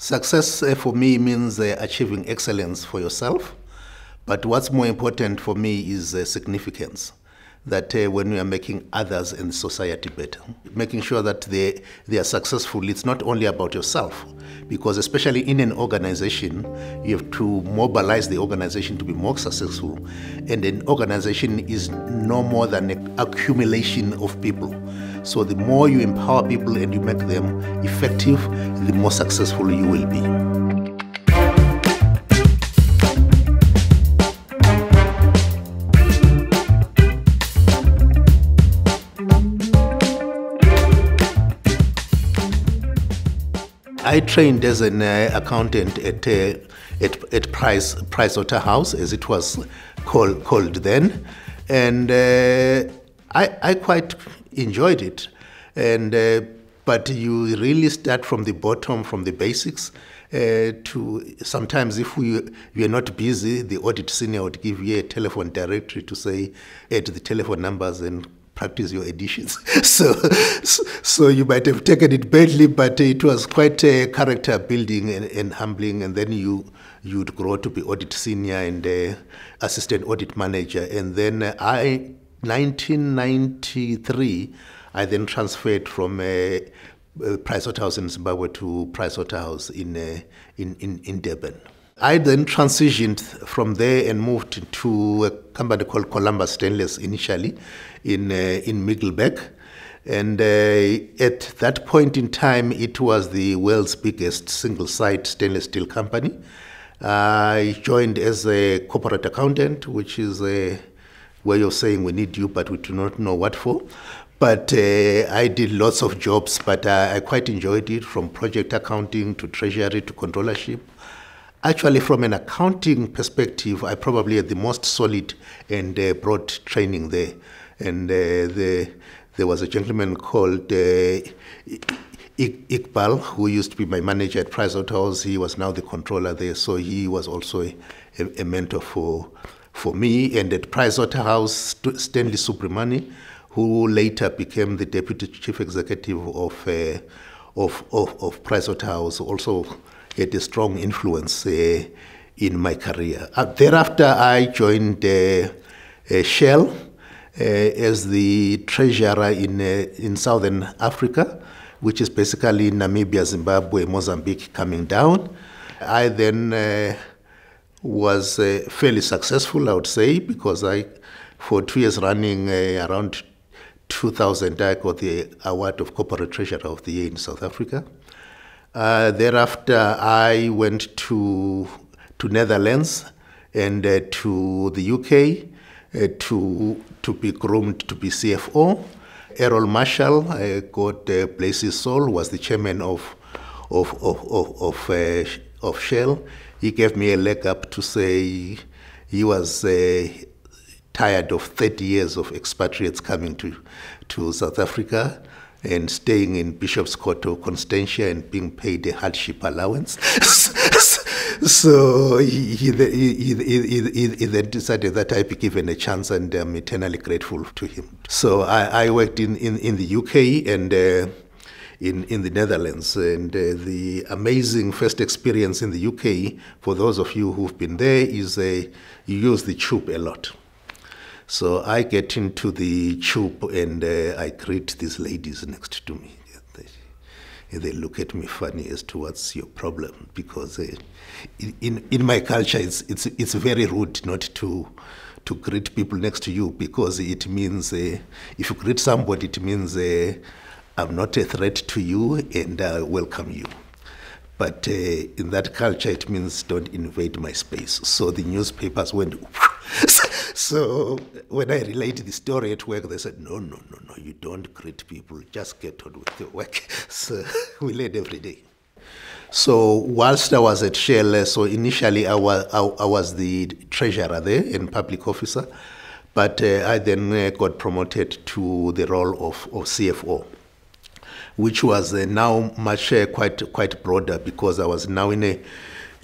Success uh, for me means uh, achieving excellence for yourself, but what's more important for me is uh, significance. That uh, when we are making others and society better, making sure that they, they are successful, it's not only about yourself, because especially in an organization, you have to mobilize the organization to be more successful. And an organization is no more than an accumulation of people. So the more you empower people and you make them effective, the more successful you will be. I trained as an uh, accountant at, uh, at, at Price, Price Waterhouse, as it was called, called then. And uh, I, I quite enjoyed it. And, uh, but you really start from the bottom, from the basics. Uh, to sometimes if we, we are not busy, the audit senior would give you a telephone directory to say, add the telephone numbers and practice your additions. so, so you might have taken it badly, but it was quite a character building and, and humbling. And then you you'd grow to be audit senior and uh, assistant audit manager. And then I, 1993, I then transferred from. Uh, uh, Pricewaterhouse in Zimbabwe to Pricewaterhouse in, uh, in, in, in Durban. I then transitioned from there and moved to a company called Columbus Stainless initially in, uh, in Middelburg. And uh, at that point in time, it was the world's biggest single site stainless steel company. I joined as a corporate accountant, which is a where you're saying we need you, but we do not know what for. But uh, I did lots of jobs, but uh, I quite enjoyed it from project accounting to treasury to controllership. Actually, from an accounting perspective, I probably had the most solid and uh, broad training there. And uh, the, there was a gentleman called uh, Iqbal, who used to be my manager at Pricewaterhouse. He was now the controller there, so he was also a, a mentor for, for me. And at Price Waterhouse, Stanley Subramoney, who later became the deputy chief executive of, uh, of, of, of Pricewaterhouse, also had a strong influence uh, in my career. Uh, thereafter, I joined uh, uh Shell uh, as the treasurer in, in Southern Africa, which is basically Namibia, Zimbabwe, Mozambique coming down. I then was fairly successful, I would say, because I, for two years running, around 2000, I got the award of Corporate Treasurer of the Year in South Africa. Uh, thereafter, I went to to Netherlands and uh, to the UK uh, to to be groomed to be CFO. Errol Marshall, uh, God uh, bless his soul, was the chairman of of of of of, uh, of Shell. He gave me a leg up to say he was uh, tired of 30 years of expatriates coming to to South Africa and staying in Bishop's Court or Constantia and being paid a hardship allowance. so he, he, he, he, then decided that I'd be given a chance, and I'm eternally grateful to him. So I, I worked in, in, in the UK and uh, in, in the Netherlands. And uh, the amazing first experience in the UK, for those of you who've been there, is uh, you use the tube a lot. So I get into the tube and uh, I greet these ladies next to me. They, they, look at me funny as to what's your problem because uh, in, in my culture it's, it's, it's very rude not to to greet people next to you because it means uh, if you greet somebody it means uh, I'm not a threat to you and I welcome you. But uh, in that culture, it means don't invade my space. So the newspapers went. so when I related the story at work, they said, no, no, no, no, you don't greet people. Just get on with your work. so we led every day. So whilst I was at Shell, so initially I was, I, I was the treasurer there and public officer, but uh, I then uh, got promoted to the role of, of CFO which was uh, now much uh, quite quite broader because I was now in a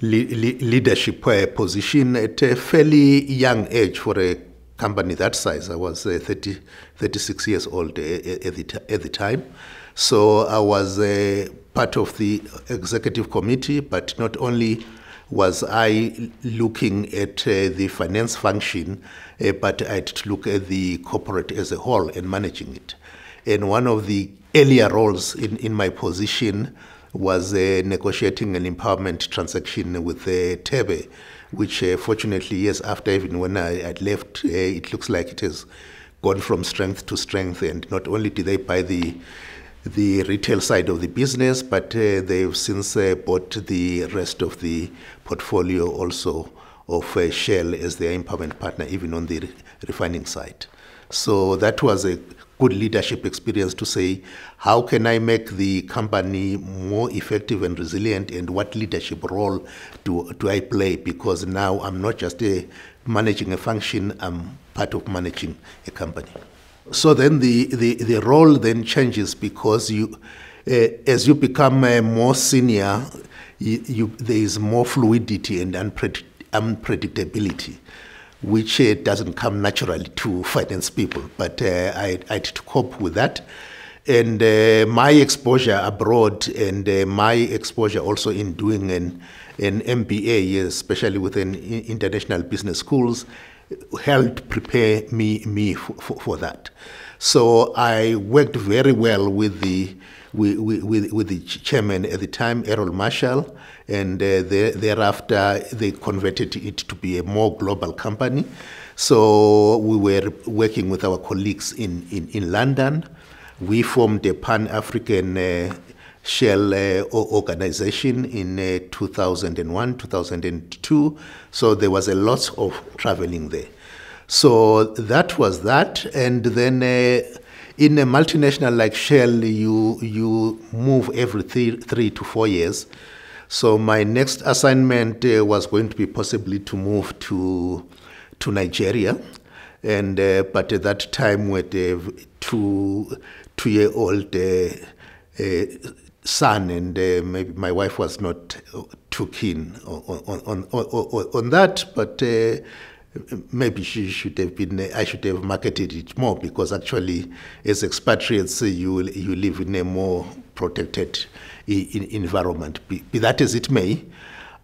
le- leadership uh, position at a fairly young age for a company that size. I was uh, 30, 36 years old uh, at, the at the time. So I was uh, part of the executive committee, but not only was I looking at uh, the finance function, uh, but I had to look at the corporate as a whole and managing it. And one of the earlier roles in, in my position was uh, negotiating an empowerment transaction with uh, Thebe, which uh, fortunately years after, even when I had left, uh, it looks like it has gone from strength to strength. And not only did they buy the the retail side of the business, but uh, they've since uh, bought the rest of the portfolio also of uh, Shell as their empowerment partner, even on the re- refining side. So that was a good leadership experience to say, how can I make the company more effective and resilient, and what leadership role do, do I play? Because now I'm not just a managing a function, I'm part of managing a company. So then the, the, the role then changes because you, uh, as you become uh, more senior, you, you, there is more fluidity and unpredict- unpredictability which uh, doesn't come naturally to finance people. But uh, I, I had to cope with that. And uh, my exposure abroad and uh, my exposure also in doing an, an MBA, especially within international business schools, helped prepare me, me for, for, for that. So I worked very well with the with, with, the chairman at the time, Errol Marshall, and uh, the, thereafter they converted it to be a more global company. So we were working with our colleagues in, in, in London. We formed a Pan African uh, Shell uh, organization in uh, 2001, 2002. So there was a lot of traveling there. So that was that. And then uh, in a multinational like Shell, you, you move every three, three to four years. So my next assignment uh, was going to be possibly to move to to Nigeria, and uh, but at that time with a two two year old uh, uh, son, and uh, maybe my wife was not too keen on on on, on, on that, but. Maybe she should have been. I should have marketed it more because actually, as expatriates, you you live in a more protected environment. Be, that as it may,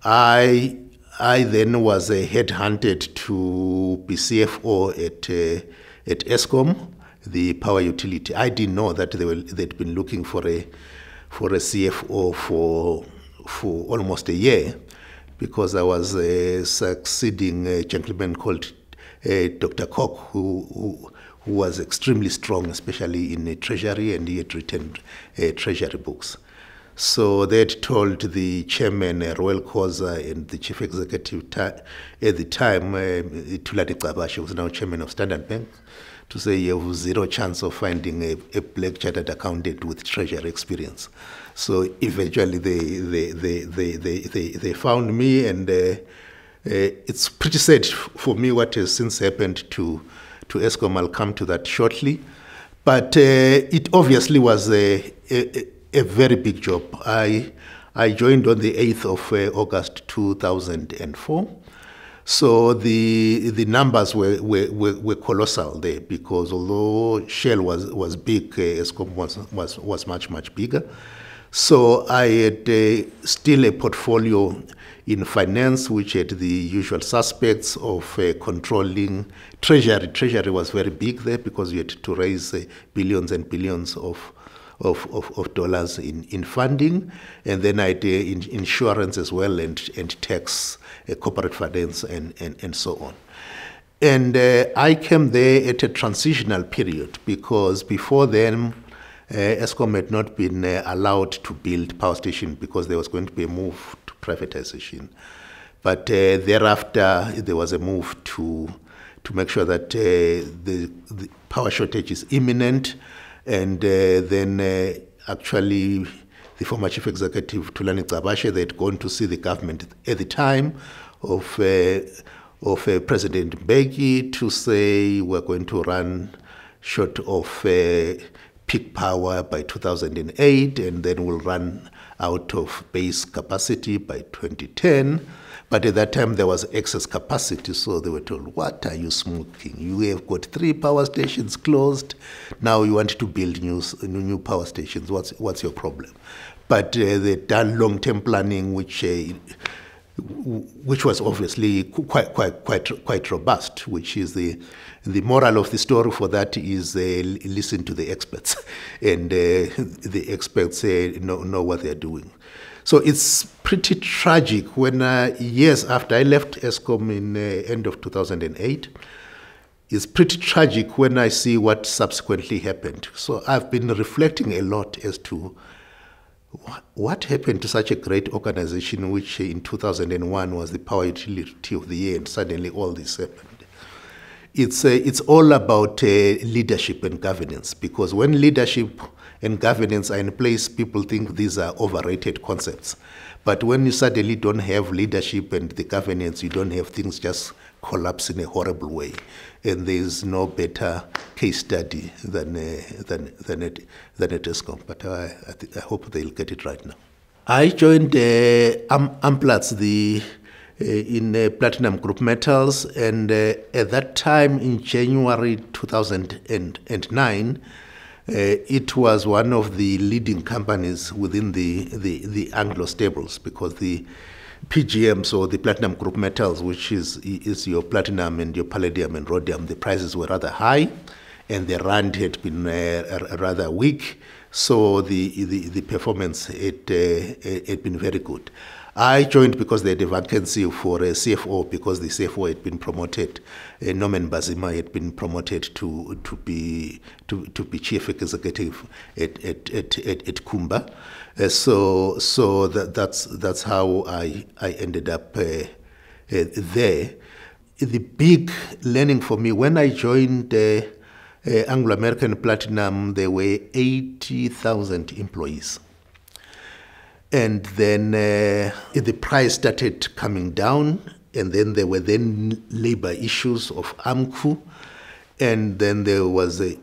I I then was headhunted to be CFO at uh, at Eskom, the power utility. I didn't know that they were they'd been looking for a for a CFO for for almost a year because I was uh, succeeding a gentleman called uh, Dr. Koch, who, who, who was extremely strong, especially in treasury, and he had written uh, treasury books. So they had told the chairman, uh, Royal Khoza, and the chief executive at the time, uh, Kabashi, who was now chairman of Standard Bank, to say you have zero chance of finding a, a black chartered accountant with treasury experience. So eventually they, they, they, they, they, they, they found me, and uh, uh, it's pretty sad for me what has since happened to, to Eskom. I'll come to that shortly. But uh, it obviously was a, a a very big job. I, I joined on the 8th of uh, August 2004. So the the numbers were, were, were, were, colossal there because although Shell was, was big, uh, Eskom was, was, was much, much bigger. So I had uh, still a portfolio in finance, which had the usual suspects of uh, controlling treasury. Treasury was very big there because you had to raise uh, billions and billions of of, of, of dollars in, in funding, and then I did in insurance as well, and, and tax, uh, corporate finance, and, and, and so on. And uh, I came there at a transitional period because before then, uh, Eskom had not been uh, allowed to build power station because there was going to be a move to privatization. But uh, thereafter, there was a move to to make sure that uh, the, the power shortage is imminent and uh, then uh, actually, the former chief executive, Thulani Gcabashe, they had gone to see the government at the time of, uh, of uh, President Mbeki to say we're going to run short of uh, peak power by 2008 and then we'll run out of base capacity by 2010. But at that time, there was excess capacity, so they were told, What are you smoking? You have got three power stations closed. Now you want to build new, new power stations. What's, what's your problem? but uh, they'd done long-term planning, which uh, which was obviously quite quite quite quite robust. Which is the the moral of the story for that is uh, listen to the experts, and uh, the experts uh, know know what they're doing. So it's pretty tragic when uh, years after I left Eskom in uh, end of 2008 it's pretty tragic when I see what subsequently happened. So I've been reflecting a lot as to what happened to such a great organization, which in 2001 was the Power Utility of the Year, and suddenly all this happened. It's, uh, it's all about uh, leadership and governance, because when leadership and governance are in place, people think these are overrated concepts. But when you suddenly don't have leadership and the governance, you don't have things just collapse in a horrible way. And there's no better case study than, uh, than, than, it, than at Eskom. But I, I, I, hope they'll get it right now. I joined uh, the, uh, in uh, Platinum Group Metals, and uh, at that time in January 2009, uh, it was one of the leading companies within the, the, the Anglo stables because the PGMs or the platinum group metals, which is, is your platinum and your palladium and rhodium, the prices were rather high and the rand had been uh, rather weak. So the, the, the performance had, uh, had been very good. I joined because they had a vacancy for a CFO because the CFO had been promoted. Uh, Norman Mbazima had been promoted to to be to, to be chief executive at at at, at, at Kumba. Uh, so so that, that's that's how I I ended up uh, uh there. The big learning for me when I joined. Uh, Anglo American Platinum, there were 80,000 employees and then uh, the price started coming down and then there were then labor issues of AMCU and then there was a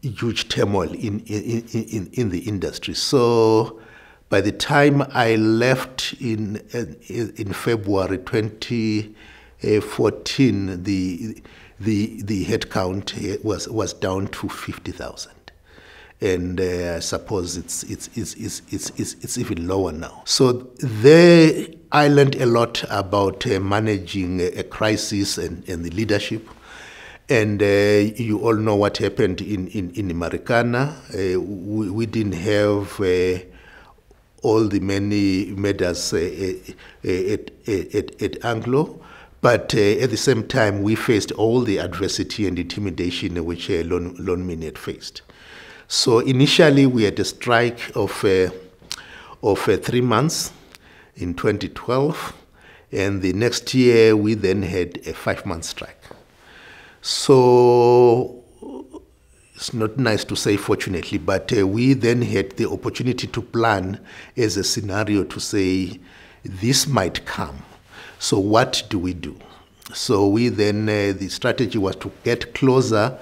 huge turmoil in, in, in, in the industry. So by the time I left in in February 2014 the the the headcount was was down to 50,000 and uh, I suppose it's, it's, it's, it's, it's, it's, it's even lower now. So there I learned a lot about uh, managing a, crisis and, and the leadership. And uh, you all know what happened in, in, in Marikana. Uh, we, we, didn't have uh, all the many medals uh, at, at, at Anglo. But uh, at the same time, we faced all the adversity and intimidation which uh, Lon, had faced. So initially we had a strike of, uh, of uh, three months in 2012, and the next year we then had a five-month strike. So it's not nice to say fortunately, but uh, we then had the opportunity to plan as a scenario to say this might come. So what do we do? So we then uh, the strategy was to get closer,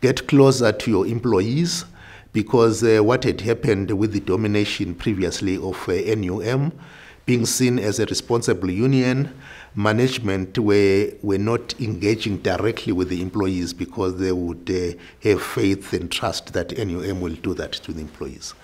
get closer to your employees because uh, what had happened with the domination previously of uh, NUM, being seen as a responsible union, management were, were not engaging directly with the employees because they would uh, have faith and trust that NUM will do that to the employees.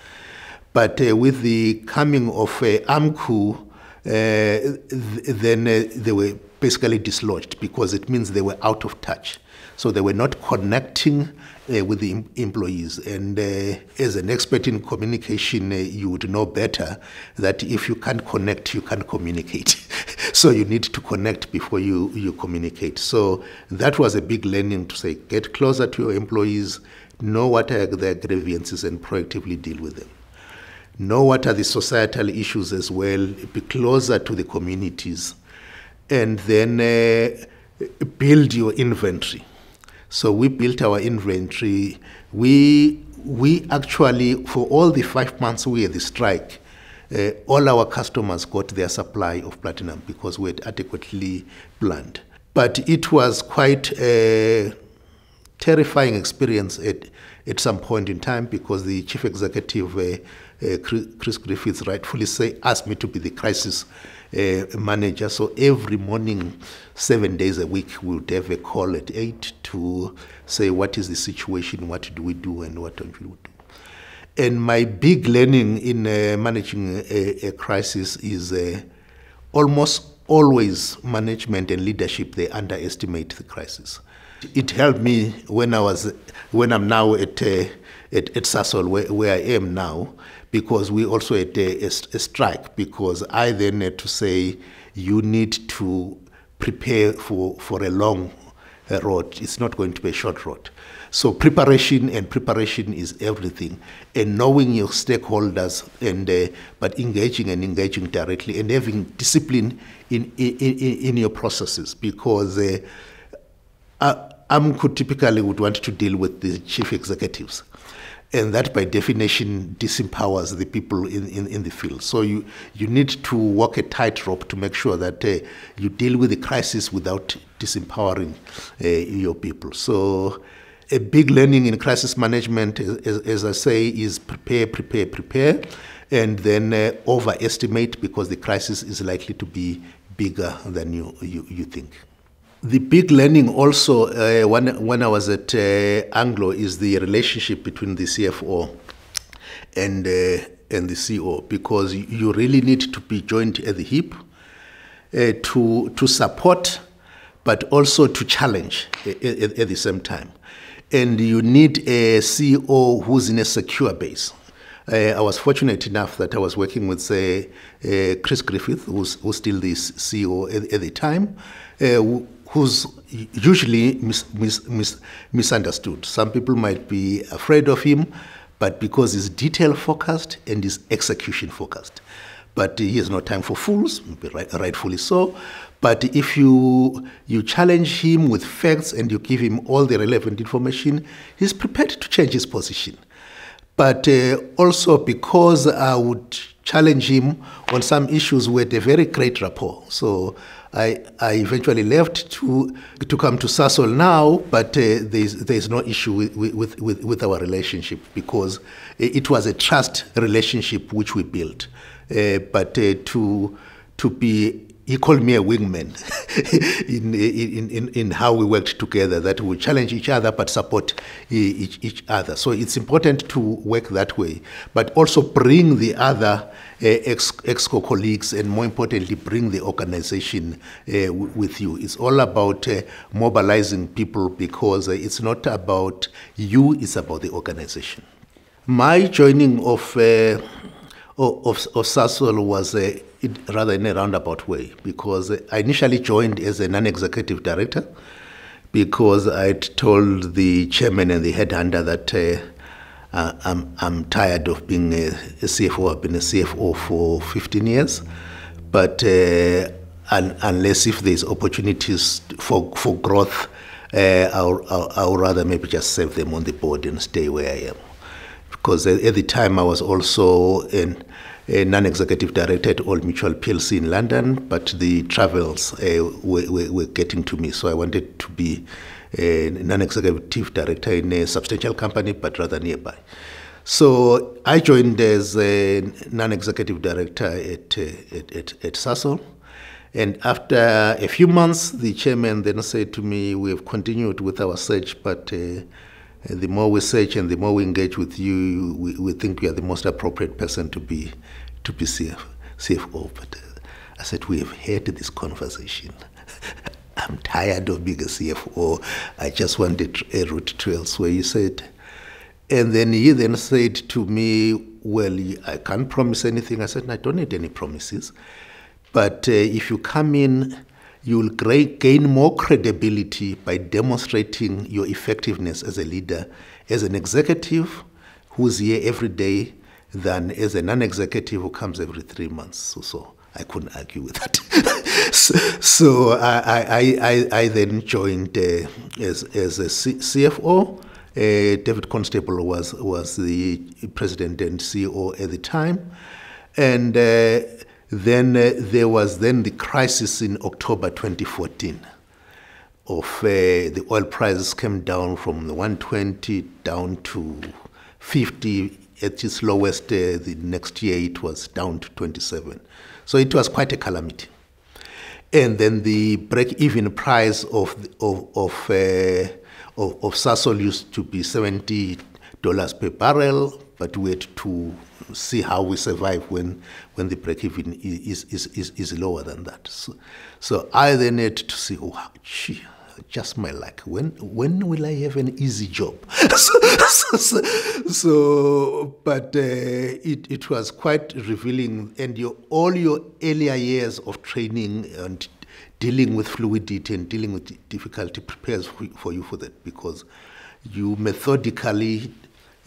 But uh, with the coming of uh, AMCU, uh, th- then they were basically dislodged because it means they were out of touch. So they were not connecting uh, with the em- employees. And uh, as an expert in communication, uh, you would know better that if you can't connect, you can't communicate. so you need to connect before you, you communicate. So that was a big learning to say get closer to your employees, know what are their grievances, and proactively deal with them. Know what are the societal issues as well, be closer to the communities, and then uh, build your inventory so we built our inventory. We we actually for all the five months we had the strike, uh, all our customers got their supply of platinum because we had adequately planned. But it was quite a terrifying experience at at some point in time because the chief executive, uh, uh, Chris Griffiths, rightfully say, asked me to be the crisis uh, manager. So every morning, seven days a week, we would have a call at eight to say what is the situation, what do we do, and what don't we do. And my big learning in uh, managing a, a, crisis is uh, almost always management and leadership they underestimate the crisis. It helped me when I was when I'm now at uh, at, at Sasol where, where I am now because we also had a, a, a strike because I then had to say you need to prepare for, for a long uh, road. It's not going to be a short road. So preparation and preparation is everything, and knowing your stakeholders and uh, but engaging and engaging directly and having discipline in in, in your processes because uh, AMCU typically would want to deal with the chief executives and that by definition disempowers the people in, in, in, the field. So you, you need to walk a tightrope to make sure that uh, you deal with the crisis without disempowering uh, your people. So a big learning in crisis management, as, as I say, is prepare, prepare, prepare, and then uh, overestimate because the crisis is likely to be bigger than you, you, you think. The big learning also uh, when, when I was at uh, Anglo is the relationship between the CFO and, uh, and the CEO because you really need to be joined at the hip uh, to, to support but also to challenge at, at, the same time. And you need a CEO who's in a secure base. Uh, I was fortunate enough that I was working with uh, Chris Griffith, who's, who's still the CEO at, at the time, uh, who's usually mis mis mis misunderstood. Some people might be afraid of him, but because he's detail focused and he's execution focused. But he has no time for fools, right, rightfully so. But if you you challenge him with facts and you give him all the relevant information, he's prepared to change his position. But uh, also because I would challenge him on some issues with a very great rapport. So I, I eventually left to to come to Sasol now, but uh, there's there's no issue with, with, with, with, our relationship because it was a trust relationship which we built. Uh, but uh, to to be he called me a wingman in, in, in, in how we worked together, that we challenge each other but support each, each other. So it's important to work that way, but also bring the other uh, ExCo colleagues and more importantly, bring the organization uh, with you. It's all about uh, mobilizing people because it's not about you, it's about the organization. My joining of, uh, of, of Sasol was uh, rather in a roundabout way because I initially joined as a non-executive director because I'd told the chairman and the headhunter that uh, uh, I'm, I'm tired of being a, a, CFO. I've been a CFO for 15 years, but uh, un, unless if there's opportunities for, for growth, uh, I'll, I'll, I'll, rather maybe just save them on the board and stay where I am. Because at the time I was also in a non-executive director at Old Mutual PLC in London, but the travels uh, were, were, were, getting to me, so I wanted to be a non-executive director in a substantial company, but rather nearby. So I joined as a non-executive director at, uh, at, at, at Sasol. And after a few months, the chairman then said to me, we have continued with our search, but uh, the more we search and the more we engage with you, we, we think you are the most appropriate person to be to be CF, CFO. But uh, I said, we have had this conversation. I'm tired of being a CFO. I just want a, a route to elsewhere. He said, and then he then said to me, well, I can't promise anything. I said, I don't need any promises. But uh, if you come in you will gain more credibility by demonstrating your effectiveness as a leader, as an executive who's here every day, than as a non-executive who comes every three months. So, so I couldn't argue with that. so, so I, I, I, I, then joined uh, as, as a C- CFO. Uh, David Constable was was the president and CEO at the time, and. Uh, then uh, there was then the crisis in October 2014 of uh, the oil prices came down from the 120 down to 50 at its lowest uh, the next year it was down to 27 so it was quite a calamity. And then the break-even price of of of, uh, of, of Sasol used to be 70 dollars per barrel but we had to see how we survive when, when the break even is, is, is, is lower than that. So, so I then had to see, oh, gee, just my luck. When when will I have an easy job? so, so, so, but uh, it it was quite revealing, and your all your earlier years of training and dealing with fluidity and dealing with difficulty prepares for you for that because you methodically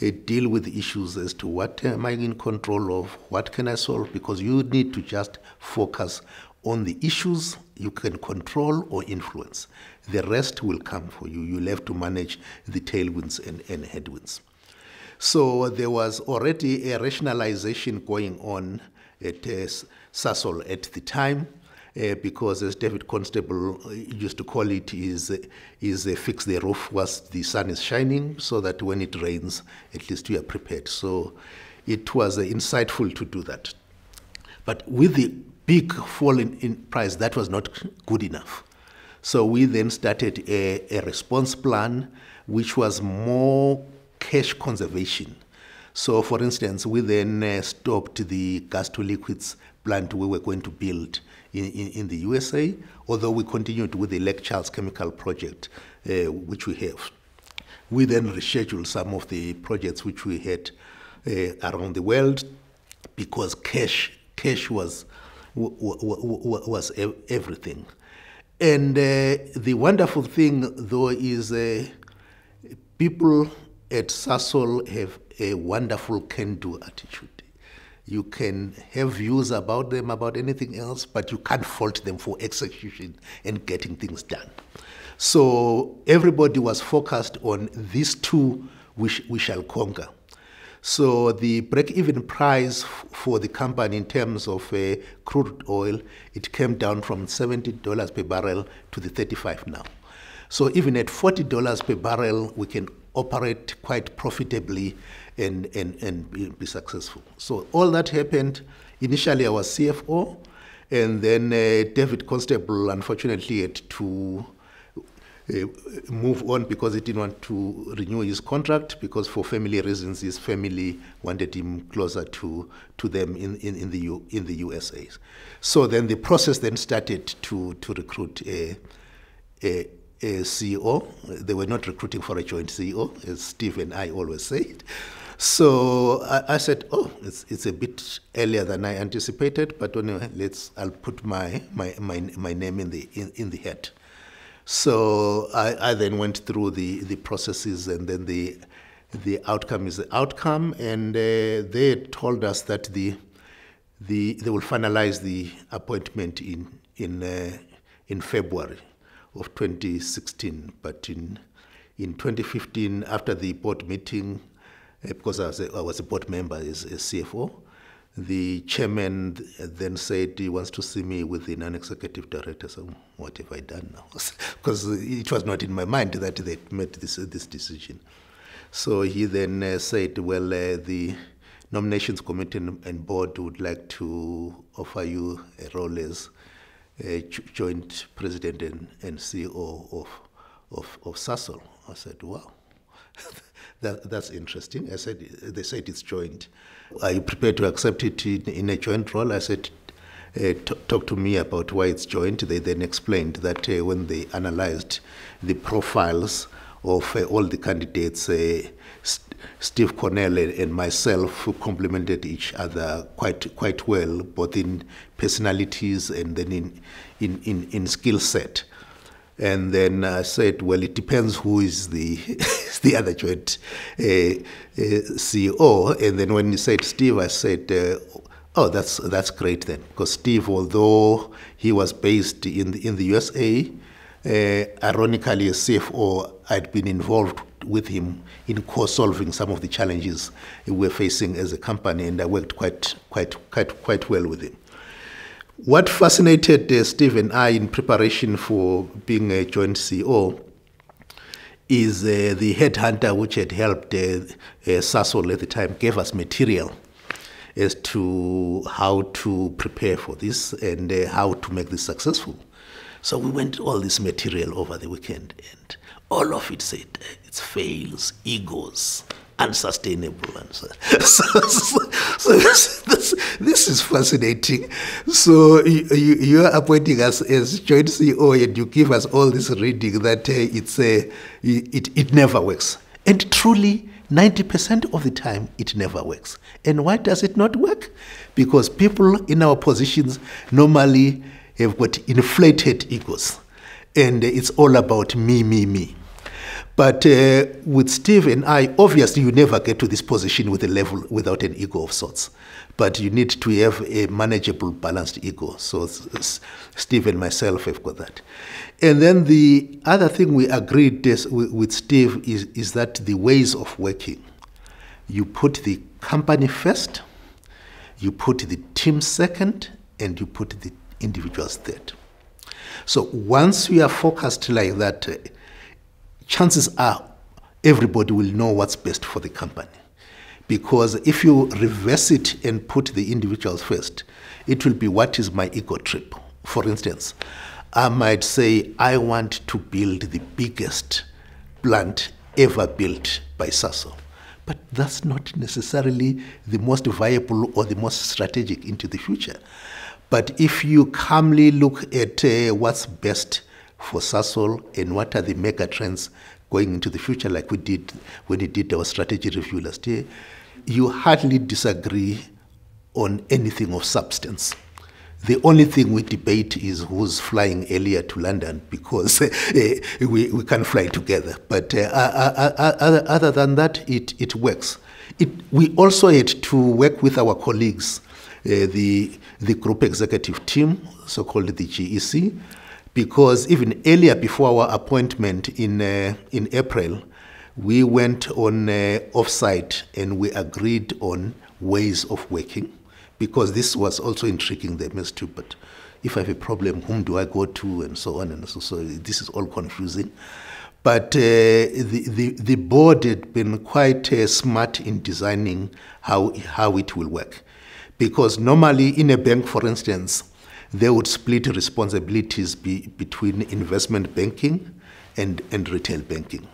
uh, deal with issues as to what am I in control of, what can I solve, because you need to just focus on the issues you can control or influence. The rest will come for you. You'll have to manage the tailwinds and, and headwinds. So there was already a rationalization going on at uh, Sasol at the time. Uh, because as David Constable uh, used to call it, is is uh, fix the roof whilst the sun is shining, so that when it rains, at least you are prepared. So it was uh, insightful to do that. But with the big fall in, in price, that was not good enough. So we then started a, a response plan which was more cash conservation. So, for instance, we then uh, stopped the gas to liquids plant we were going to build in, in, in, the USA, although we continued with the Lake Charles chemical project, uh, which we have. We then rescheduled some of the projects which we had uh, around the world because cash, cash was, was everything. And uh, the wonderful thing, though, is uh, people at Sasol have a wonderful can do attitude. You can have views about them, about anything else, but you can't fault them for execution and getting things done. So everybody was focused on these two which we shall conquer. So the break-even price for the company in terms of uh, crude oil, it came down from $70 per barrel to the 35 now. So even at $40 per barrel, we can operate quite profitably and, and, and be successful. So all that happened. Initially, I was CFO, and then uh, David Constable unfortunately had to uh, move on because he didn't want to renew his contract because for family reasons his family wanted him closer to to them in, in, in the U, in the USA. So then the process then started to to recruit a, a, a CEO. They were not recruiting for a joint CEO, as Steve and I always said. So I, I, said, "Oh, it's, it's a bit earlier than I anticipated, but anyway, let's. I'll put my my, my, my name in the in, in the hat." So I, I then went through the, the processes and then the, the outcome is the outcome. And uh, they told us that the, the, they will finalize the appointment in, in, uh, in February of 2016. But in, in 2015, after the board meeting, uh, because I was, a, I was a board member as, as CFO, the chairman then said he wants to see me with the non-executive director. So what have I done now? because it was not in my mind that they made this this decision. So he then uh, said, well, uh, the nominations committee and board would like to offer you a role as a joint president and, and CEO of, of, of Sasol. I said, wow, that, that's interesting. I said, they said it's joint. Are you prepared to accept it in, a joint role? I said, uh, talk to me about why it's joint. They then explained that uh, when they analyzed the profiles of uh, all the candidates, uh, St- Steve Cornell and myself complemented each other quite quite well, both in personalities and then in in, in, in skill set. And then I said, well, it depends who is the the other joint uh, uh, CEO. And then when he said Steve, I said, uh, oh, that's that's great then, because Steve, although he was based in the, in the USA, uh, ironically, as CFO, I'd been involved with him in co-solving some of the challenges we're facing as a company, and I worked quite quite quite quite well with him. What fascinated uh, Steve and I in preparation for being a joint CEO is uh, the headhunter which had helped uh, uh, Sasol at the time gave us material as to how to prepare for this and uh, how to make this successful. So we went all this material over the weekend and all of it said uh, it's fails, egos, unsustainable. So, so, so this, this, this, is fascinating. So you, you, are appointing us as joint CEO and you give us all this reading that uh, it's a, it, it never works. And truly, 90% of the time, it never works. And why does it not work? Because people in our positions normally have got inflated egos. And it's all about me, me, me. But uh, with Steve and I, obviously, you never get to this position with a level without an ego of sorts. But you need to have a manageable, balanced ego. So Steve and myself have got that. And then the other thing we agreed with Steve is, is that the ways of working, you put the company first, you put the team second, and you put the individuals third. So once we are focused like that, chances are everybody will know what's best for the company. Because if you reverse it and put the individuals first, it will be what is my ego trip. For instance, I might say, I want to build the biggest plant ever built by Sasol. But that's not necessarily the most viable or the most strategic into the future. But if you calmly look at uh, what's best for Sasol and what are the mega trends going into the future, like we did when we did our strategy review last year, you hardly disagree on anything of substance. The only thing we debate is who's flying earlier to London because uh, we, we can fly together. But uh, other than that, it, it works. It, we also had to work with our colleagues, uh, the, the group executive team, so called the GEC, because even earlier before our appointment in, uh, in April, we went on uh, offsite and we agreed on ways of working because this was also intriguing them as to, but if I have a problem, whom do I go to and so on and so, so this is all confusing. But uh, the, the, the, board had been quite uh, smart in designing how, how it will work. Because normally in a bank, for instance, they would split responsibilities be, between investment banking and, and retail banking.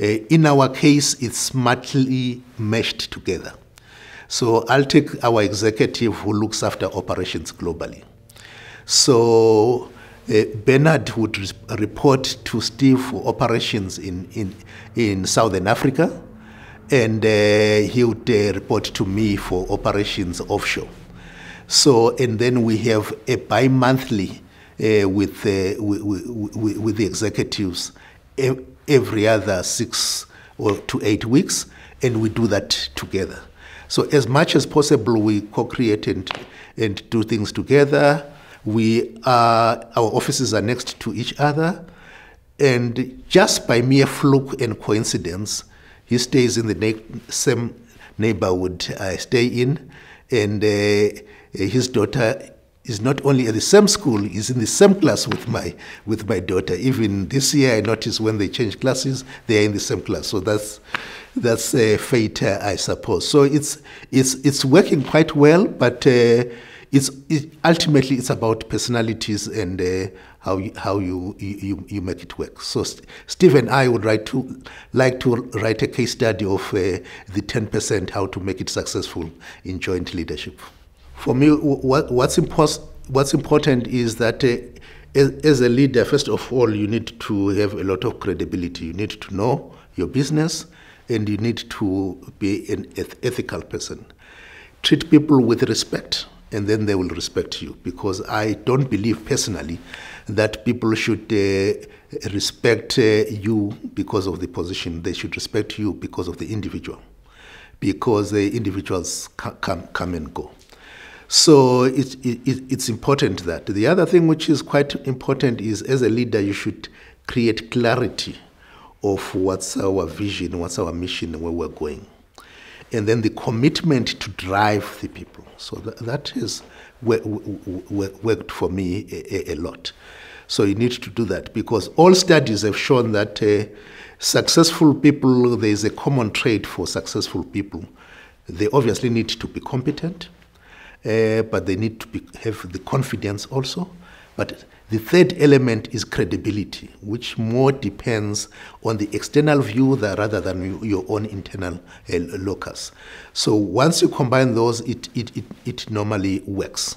Uh, in our case, it's smartly meshed together. So I'll take our executive who looks after operations globally. So uh, Bernard would re report to Steve for operations in, in, in Southern Africa, and uh, he would uh, report to me for operations offshore. So, and then we have a bi-monthly uh, with, uh, with, with, the executives every other six or to eight weeks, and we do that together. So as much as possible, we co-create and, and do things together. We are, our offices are next to each other, and just by mere fluke and coincidence, he stays in the same neighborhood I stay in, and uh, his daughter is not only at the same school, is in the same class with my with my daughter. Even this year, I noticed when they change classes, they are in the same class. So that's that's a fate, uh, I suppose. So it's it's it's working quite well, but uh, it's it, ultimately it's about personalities and uh, how you, how you, you you make it work. So St- Steve and I would write to like to write a case study of uh, the ten percent how to make it successful in joint leadership. For me, what, what's, impos- what's important is that uh, as, as a leader, first of all, you need to have a lot of credibility. You need to know your business and you need to be an eth- ethical person. Treat people with respect and then they will respect you because I don't believe personally that people should uh, respect uh, you because of the position. They should respect you because of the individual, because the individuals come, come and go. So it, it, it's important that. The other thing which is quite important is as a leader, you should create clarity of what's our vision, what's our mission, where we're going. And then the commitment to drive the people. So that, that has worked for me a, a, lot. So you need to do that because all studies have shown that uh, successful people, there is a common trait for successful people. They obviously need to be competent uh, but they need to be, have the confidence also. But the third element is credibility, which more depends on the external view rather than your own internal uh, locus. So once you combine those, it, it, it, it normally works.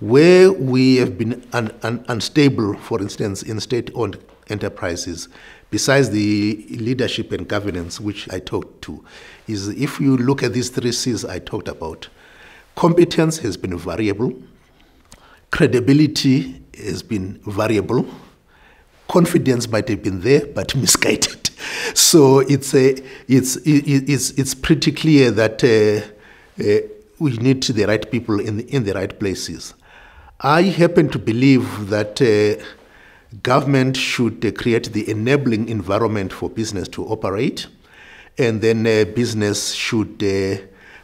Where we have been un, un, unstable, for instance, in state owned enterprises, besides the leadership and governance, which I talked to, is if you look at these three C's I talked about, competence has been variable, credibility has been variable, confidence might have been there but misguided. So it's a, it's it's it's pretty clear that uh, uh, we need the right people in the, in the right places. I happen to believe that. Uh, government should uh, create the enabling environment for business to operate, and then uh, business should uh,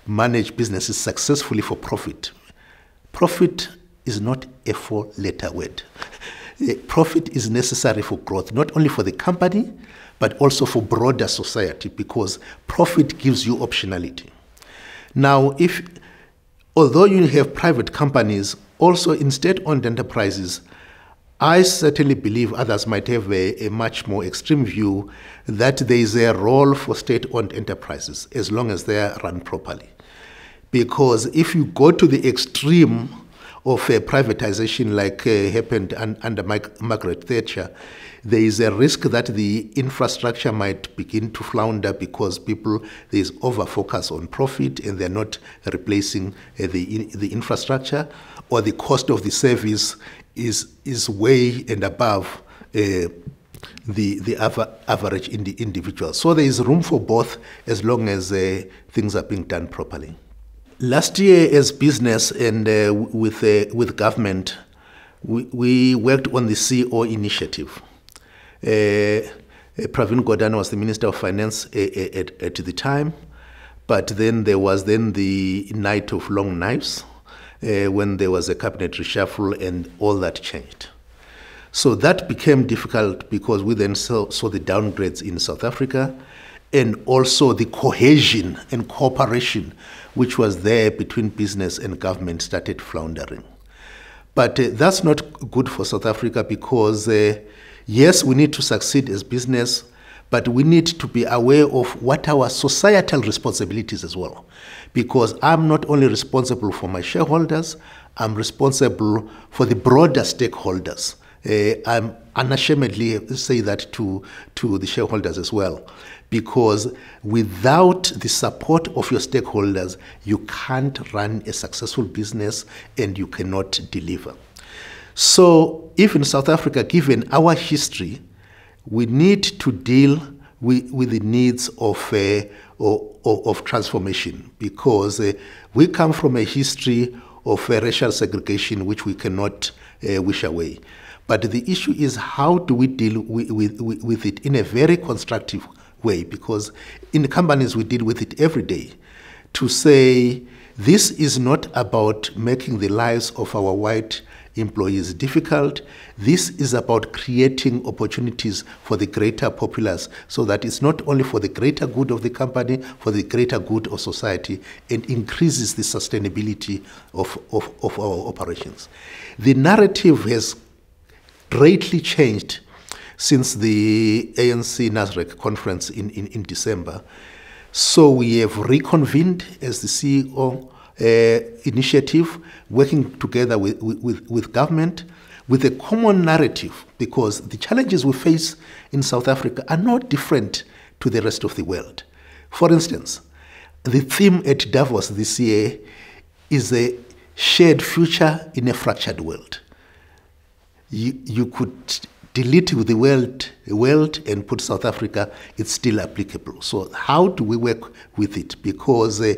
manage businesses successfully for profit. Profit is not a four letter word. profit is necessary for growth, not only for the company, but also for broader society, because profit gives you optionality. Now, if although you have private companies, also in state owned enterprises, I certainly believe others might have a, a, much more extreme view that there is a role for state owned enterprises as long as they are run properly. Because if you go to the extreme of a privatization like uh, happened un- under Mike, Margaret Thatcher, there is a risk that the infrastructure might begin to flounder because people there is over focus on profit and they're not replacing uh, the the infrastructure or the cost of the service is is way and above uh, the the average indi- individual. So there is room for both as long as uh, things are being done properly. Last year, as business and uh, with uh, with government, we, we, worked on the CEO initiative. Uh, uh, Pravin Gordhan was the Minister of Finance at, at the time, but then there was then the night of long knives uh, when there was a cabinet reshuffle and all that changed. So that became difficult because we then saw, saw the downgrades in South Africa and also the cohesion and cooperation which was there between business and government started floundering. But uh, that's not good for South Africa because, uh, yes, we need to succeed as business, but we need to be aware of what our societal responsibilities as well. Because I'm not only responsible for my shareholders, I'm responsible for the broader stakeholders. Uh, I'm unashamedly say that to, to the shareholders as well. Because without the support of your stakeholders, you can't run a successful business and you cannot deliver. So, if in South Africa, given our history, we need to deal with, with the needs of, uh, of, of, transformation because uh, we come from a history of uh, racial segregation which we cannot uh, wish away. But the issue is how do we deal with, with, with it in a very constructive way because in the companies we deal with it every day to say this is not about making the lives of our white employees difficult. This is about creating opportunities for the greater populace so that it's not only for the greater good of the company, for the greater good of society, and increases the sustainability of, of, of our operations. The narrative has greatly changed since the ANC NASREC conference in, in, in December. So we have reconvened as the CEO uh, initiative, working together with, with, with government, with a common narrative, because the challenges we face in South Africa are not different to the rest of the world. For instance, the theme at Davos this year is a shared future in a fractured world. You, you could delete with the world, world and put South Africa, it's still applicable. So how do we work with it? Because uh,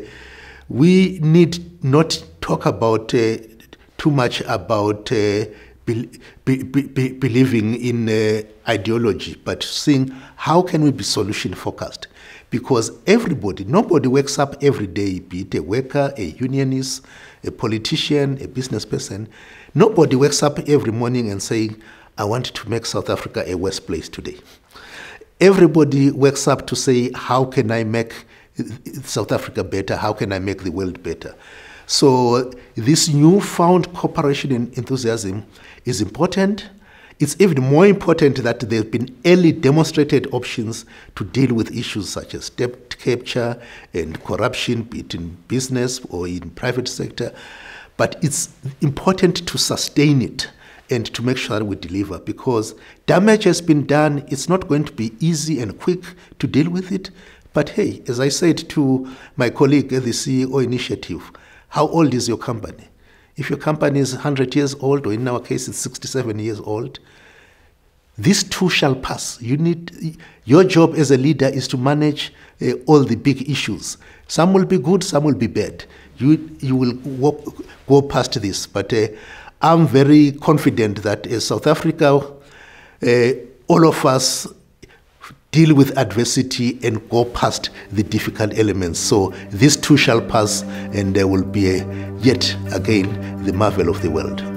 we need not talk about uh, too much about uh, be, be, be, believing in uh, ideology, but seeing how can we be solution focused. Because everybody, nobody wakes up every day, be it a worker, a unionist, a politician, a business person, nobody wakes up every morning and saying, I want to make South Africa a worse place today. Everybody wakes up to say, how can I make South Africa better? How can I make the world better? So this newfound cooperation and enthusiasm is important. It's even more important that there have been early demonstrated options to deal with issues such as debt capture and corruption, be it in business or in private sector. But it's important to sustain it and to make sure that we deliver because damage has been done. It's not going to be easy and quick to deal with it. But hey, as I said to my colleague at the CEO initiative, how old is your company? If your company is 100 years old, or in our case, it's 67 years old, this too shall pass. You need your job as a leader is to manage uh, all the big issues. Some will be good, some will be bad. You you will walk, go past this, but uh, I'm very confident that as South Africa, uh, all of us deal with adversity and go past the difficult elements. So this too shall pass, and there will be a, yet again the marvel of the world.